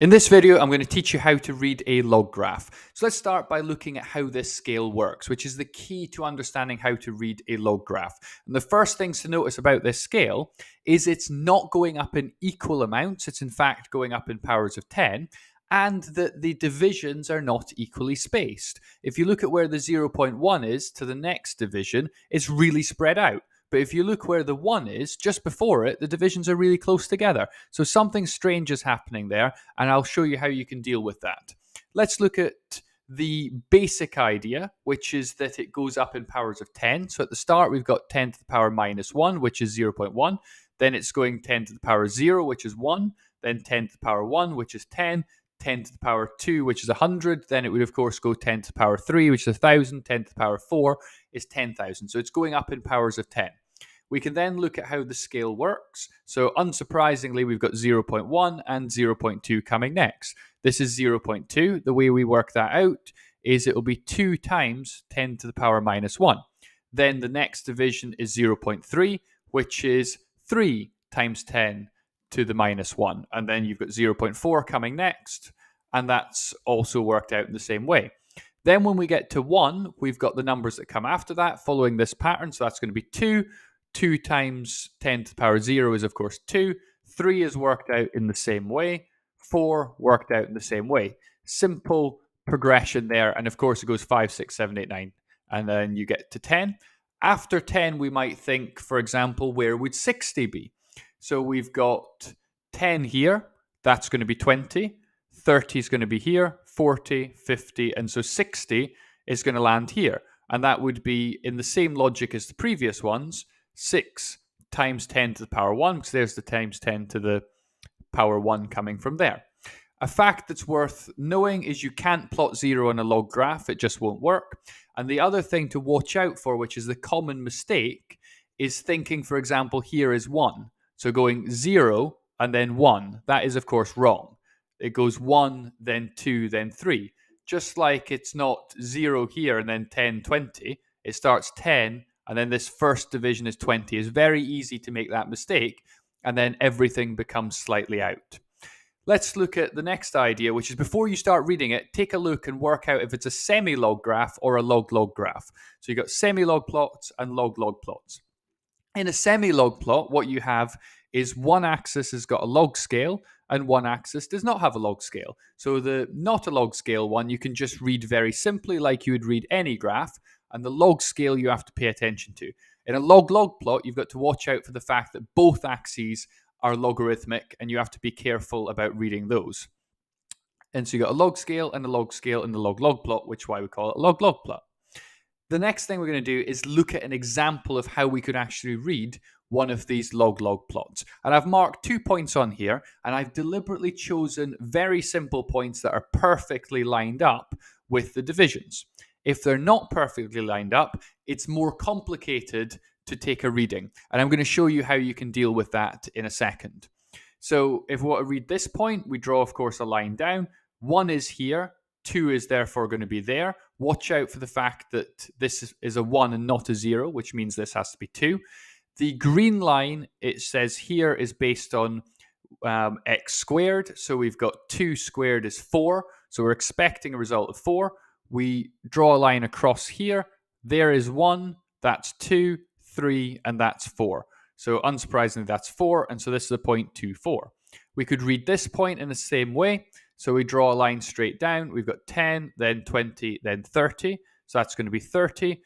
In this video, I'm going to teach you how to read a log graph. So let's start by looking at how this scale works, which is the key to understanding how to read a log graph. And the first things to notice about this scale is it's not going up in equal amounts. It's in fact going up in powers of 10 and that the divisions are not equally spaced. If you look at where the 0.1 is to the next division, it's really spread out. But if you look where the one is, just before it, the divisions are really close together. So something strange is happening there, and I'll show you how you can deal with that. Let's look at the basic idea, which is that it goes up in powers of 10. So at the start, we've got 10 to the power minus 1, which is 0.1. Then it's going 10 to the power 0, which is 1. Then 10 to the power 1, which is 10. 10 to the power 2, which is 100. Then it would, of course, go 10 to the power 3, which is 1,000. 10 to the power 4 is 10,000. So it's going up in powers of 10. We can then look at how the scale works. So, unsurprisingly, we've got 0.1 and 0.2 coming next. This is 0.2. The way we work that out is it will be 2 times 10 to the power minus 1. Then the next division is 0.3, which is 3 times 10 to the minus 1. And then you've got 0.4 coming next, and that's also worked out in the same way. Then when we get to 1, we've got the numbers that come after that following this pattern. So that's going to be 2. 2 times 10 to the power 0 is, of course, 2. 3 is worked out in the same way. 4 worked out in the same way. Simple progression there. And of course, it goes 5, 6, 7, 8, 9. And then you get to 10. After 10, we might think, for example, where would 60 be? So we've got 10 here, that's going to be 20. 30 is going to be here, 40, 50, and so 60 is going to land here. And that would be in the same logic as the previous ones 6 times 10 to the power 1, because there's the times 10 to the power 1 coming from there. A fact that's worth knowing is you can't plot zero on a log graph, it just won't work. And the other thing to watch out for, which is the common mistake, is thinking, for example, here is 1. So going zero and then one, that is, of course, wrong. It goes one, then two, then three. Just like it's not zero here and then 10, 20, it starts 10 and then this first division is 20. It's very easy to make that mistake and then everything becomes slightly out. Let's look at the next idea, which is before you start reading it, take a look and work out if it's a semi log graph or a log log graph. So you've got semi log plots and log log plots. In a semi-log plot, what you have is one axis has got a log scale and one axis does not have a log scale. So the not a log scale one, you can just read very simply like you would read any graph, and the log scale you have to pay attention to. In a log-log plot, you've got to watch out for the fact that both axes are logarithmic and you have to be careful about reading those. And so you got a log scale and a log scale in the log-log plot, which is why we call it a log-log plot. The next thing we're going to do is look at an example of how we could actually read one of these log-log plots. And I've marked two points on here, and I've deliberately chosen very simple points that are perfectly lined up with the divisions. If they're not perfectly lined up, it's more complicated to take a reading. And I'm going to show you how you can deal with that in a second. So if we want to read this point, we draw, of course, a line down. One is here, two is therefore going to be there. Watch out for the fact that this is a 1 and not a 0, which means this has to be 2. The green line, it says here, is based on um, x squared. So we've got 2 squared is 4. So we're expecting a result of 4. We draw a line across here. There is 1, that's 2, 3, and that's 4. So unsurprisingly, that's 4. And so this is a point 2, 4. We could read this point in the same way. So we draw a line straight down. We've got 10, then 20, then 30. So that's going to be 30.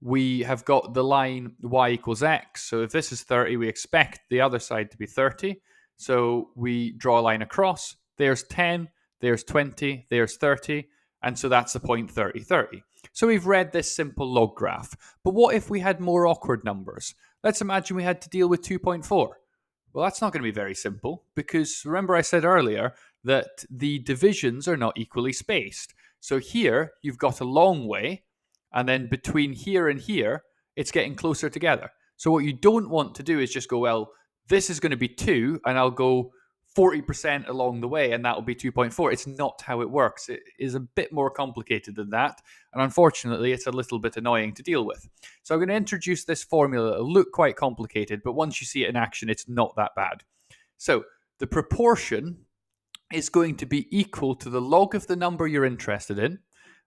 We have got the line y equals x. So if this is 30, we expect the other side to be 30. So we draw a line across. There's 10, there's 20, there's 30. And so that's the point 30, 30. So we've read this simple log graph. But what if we had more awkward numbers? Let's imagine we had to deal with 2.4. Well, that's not going to be very simple because remember I said earlier that the divisions are not equally spaced. So here you've got a long way, and then between here and here, it's getting closer together. So what you don't want to do is just go, well, this is going to be 2, and I'll go 40% along the way, and that'll be 2.4. It's not how it works. It is a bit more complicated than that, and unfortunately, it's a little bit annoying to deal with. So I'm going to introduce this formula. It'll look quite complicated, but once you see it in action, it's not that bad. So the proportion is going to be equal to the log of the number you're interested in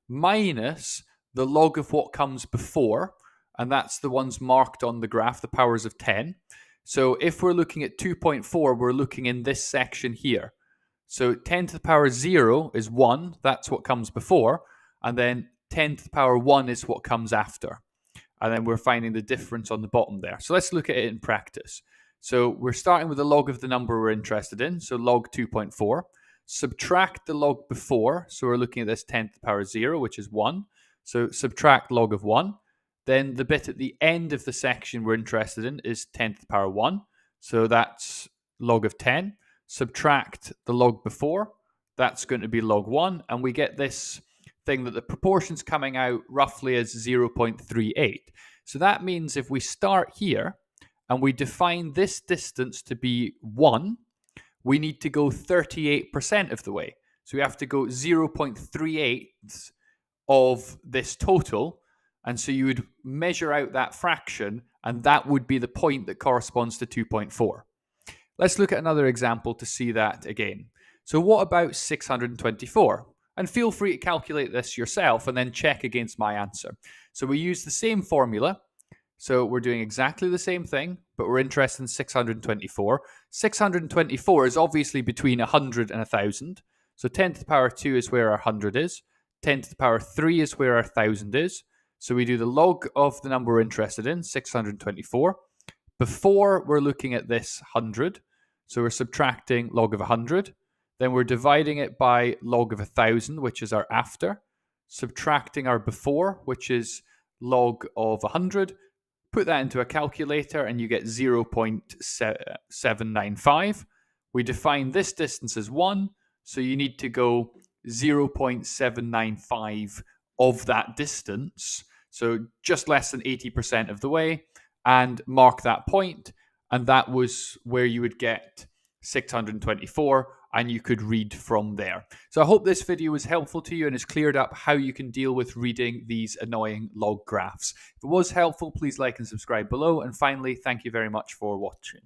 minus the log of what comes before, and that's the ones marked on the graph, the powers of 10. So if we're looking at 2.4, we're looking in this section here. So 10 to the power 0 is 1, that's what comes before, and then 10 to the power 1 is what comes after. And then we're finding the difference on the bottom there. So let's look at it in practice. So we're starting with the log of the number we're interested in, so log 2.4. Subtract the log before, so we're looking at this 10 to the power 0, which is 1. So subtract log of 1. Then the bit at the end of the section we're interested in is 10 to the power 1. So that's log of 10. Subtract the log before, that's going to be log 1. And we get this thing that the proportion's coming out roughly as 0.38. So that means if we start here and we define this distance to be 1, we need to go 38% of the way. So we have to go 0.38 of this total. And so you would measure out that fraction, and that would be the point that corresponds to 2.4. Let's look at another example to see that again. So, what about 624? And feel free to calculate this yourself and then check against my answer. So, we use the same formula. So, we're doing exactly the same thing, but we're interested in 624. 624 is obviously between 100 and 1000. So, 10 to the power 2 is where our 100 is. 10 to the power 3 is where our 1000 is. So we do the log of the number we're interested in, 624. Before we're looking at this 100, so we're subtracting log of 100. Then we're dividing it by log of 1000, which is our after. Subtracting our before, which is log of 100. Put that into a calculator and you get 0.795. We define this distance as 1, so you need to go 0.795 of that distance. So just less than 80% of the way, and mark that point, And that was where you would get 624 and you could read from there. So I hope this video was helpful to you and has cleared up how you can deal with reading these annoying log graphs. If it was helpful, please like and subscribe below. And finally, thank you very much for watching.